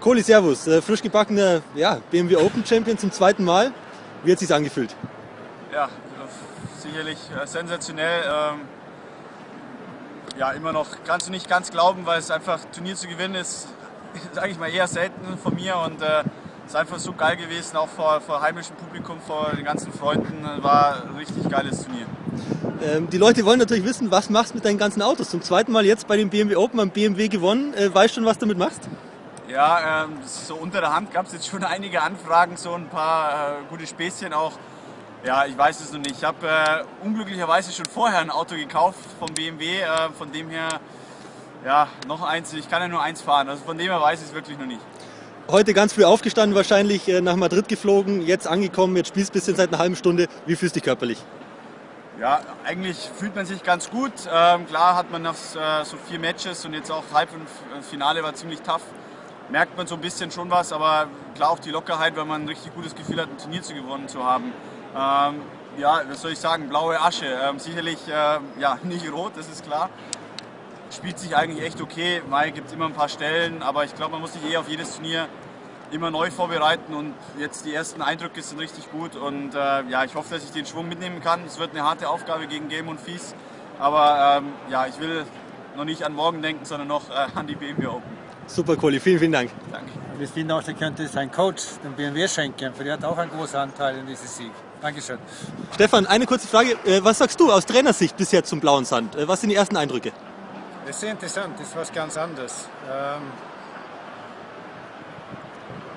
Kohli, Servus. Äh, frisch gebackener ja, BMW Open Champion zum zweiten Mal. Wie hat es sich angefühlt? Ja, sicherlich äh, sensationell. Ähm, ja, immer noch kannst du nicht ganz glauben, weil es einfach Turnier zu gewinnen ist, ist eigentlich mal eher selten von mir und äh, ist einfach so geil gewesen, auch vor, vor heimischem Publikum, vor den ganzen Freunden. War ein richtig geiles Turnier. Ähm, die Leute wollen natürlich wissen, was machst du mit deinen ganzen Autos? Zum zweiten Mal jetzt bei dem BMW Open am BMW gewonnen. Äh, weißt schon, was du damit machst? Ja, ähm, so unter der Hand gab es jetzt schon einige Anfragen, so ein paar äh, gute Späßchen auch. Ja, ich weiß es noch nicht. Ich habe äh, unglücklicherweise schon vorher ein Auto gekauft vom BMW, äh, von dem her, ja, noch eins. Ich kann ja nur eins fahren, also von dem her weiß ich es wirklich noch nicht. Heute ganz früh aufgestanden, wahrscheinlich äh, nach Madrid geflogen, jetzt angekommen, jetzt spielst du ein bisschen seit einer halben Stunde. Wie fühlst du dich körperlich? Ja, eigentlich fühlt man sich ganz gut. Ähm, klar hat man noch äh, so vier Matches und jetzt auch Halb- und Finale war ziemlich tough merkt man so ein bisschen schon was, aber klar auch die Lockerheit, weil man ein richtig gutes Gefühl hat, ein Turnier zu gewonnen zu haben. Ähm, ja, was soll ich sagen, blaue Asche. Ähm, sicherlich äh, ja, nicht rot, das ist klar. Spielt sich eigentlich echt okay. Mai gibt es immer ein paar Stellen, aber ich glaube, man muss sich eh auf jedes Turnier immer neu vorbereiten und jetzt die ersten Eindrücke sind richtig gut und äh, ja, ich hoffe, dass ich den Schwung mitnehmen kann. Es wird eine harte Aufgabe gegen Game und Fies, aber ähm, ja, ich will noch nicht an morgen denken, sondern noch äh, an die BMW Open. Super, Kohli. Vielen, vielen Dank. Danke. Wir finden auch, der könnte sein Coach, den BMW schenken, für der hat auch einen großen Anteil in diesem Sieg. Dankeschön. Stefan, eine kurze Frage. Äh, was sagst du aus Trainersicht bisher zum Blauen Sand? Äh, was sind die ersten Eindrücke? Das ist sehr interessant, das ist was ganz anderes. Ähm,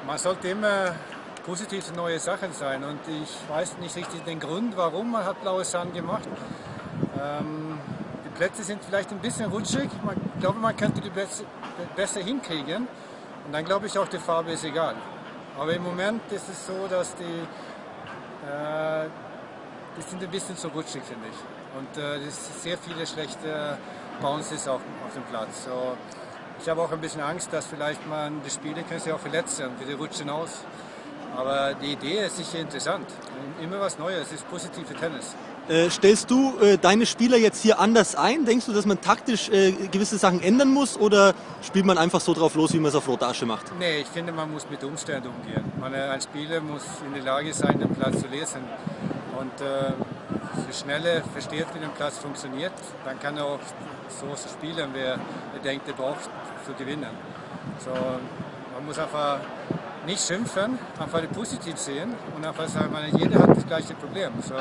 man sollte immer positiv für neue Sachen sein und ich weiß nicht richtig den Grund, warum man hat Blaues Sand gemacht. Ähm, Plätze sind vielleicht ein bisschen rutschig. Ich glaube, man könnte die besser hinkriegen. Und dann glaube ich auch, die Farbe ist egal. Aber im Moment ist es so, dass die, äh, die sind ein bisschen zu rutschig, finde ich. Und äh, es sind sehr viele schlechte Bounces auf, auf dem Platz. So, ich habe auch ein bisschen Angst, dass vielleicht man die Spiele können sich auch verletzen, wie die rutschen aus. Aber die Idee ist sicher interessant. Immer was Neues, es ist positive Tennis. Äh, stellst du äh, deine Spieler jetzt hier anders ein? Denkst du, dass man taktisch äh, gewisse Sachen ändern muss oder spielt man einfach so drauf los, wie man es auf Rotasche macht? Nee, ich finde, man muss mit Umständen umgehen. Man, ein Spieler muss in der Lage sein, den Platz zu lesen. Und äh, für Schnelle versteht, wie der Platz funktioniert, dann kann er auch so spielen, wer er denkt, er braucht zu gewinnen. So, man muss einfach nicht schimpfen, einfach positiv sehen und einfach sagen, meine, jeder hat das gleiche Problem. So,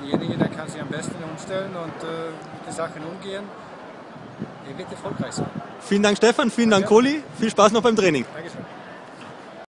derjenige, der kann sich am besten umstellen und äh, mit den Sachen umgehen, er wird erfolgreich sein. Vielen Dank Stefan, vielen Dank Kohli, viel Spaß noch beim Training. Dankeschön.